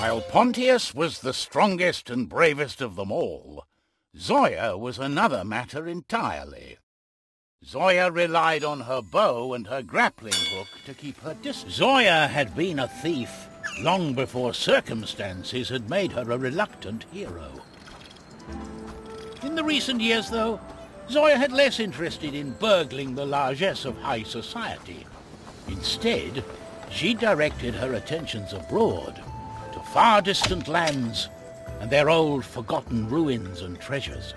While Pontius was the strongest and bravest of them all, Zoya was another matter entirely. Zoya relied on her bow and her grappling hook to keep her distance. Zoya had been a thief long before circumstances had made her a reluctant hero. In the recent years, though, Zoya had less interested in burgling the largesse of high society. Instead, she directed her attentions abroad far distant lands and their old forgotten ruins and treasures.